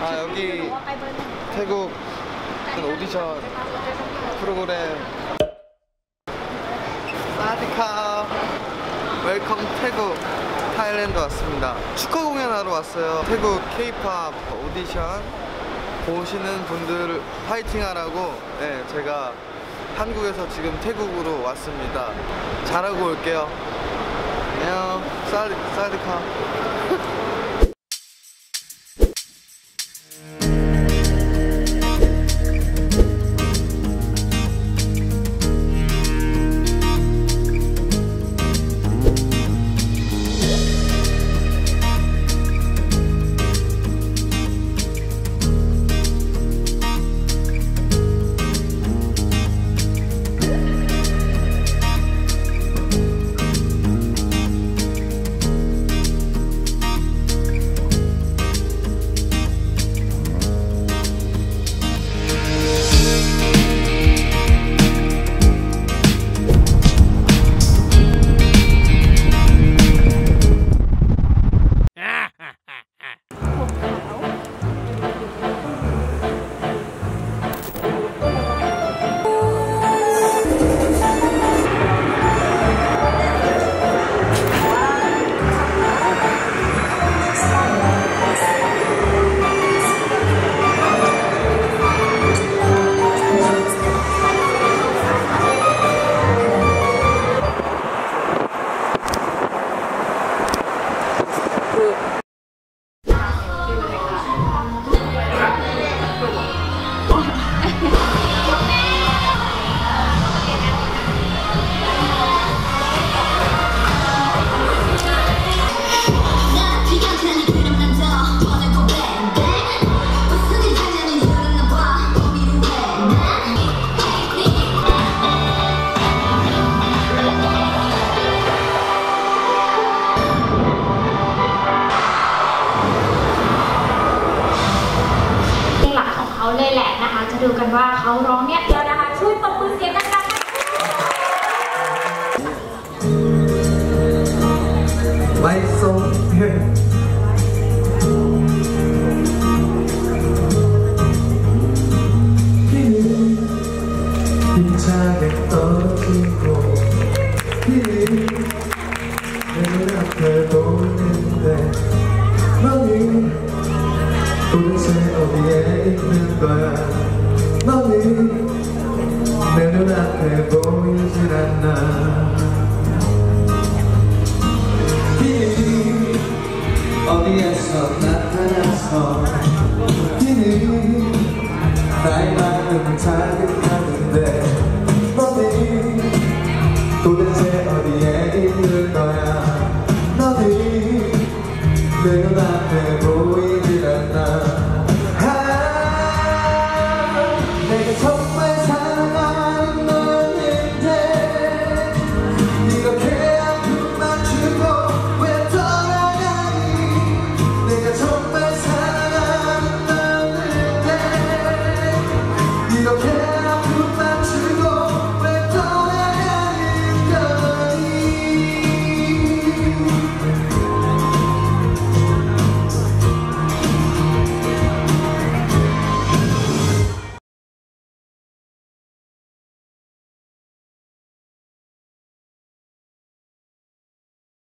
아 여기 태국 오디션 프로그램. สวัสดีค่ะ. Welcome 태국 Thailand 왔습니다. 축하 공연하러 왔어요. 태국 케이팝 오디션. 보시는 분들 파이팅 하라고 네, 제가 한국에서 지금 태국으로 왔습니다. 잘하고 올게요. 안녕. 사디, 사디카 เลยแหละนะคะ จะดูกันว่าเขาร้องเนี่ยเดียวนะคะ ช่วยตบมือเสียงดังๆให้ไม่สมเหตุพี่พี่ชาเด็กโตที่โกพี่เ 너는 나의 마음은 자극하는데 너는 도대체 어디에 있는 거야?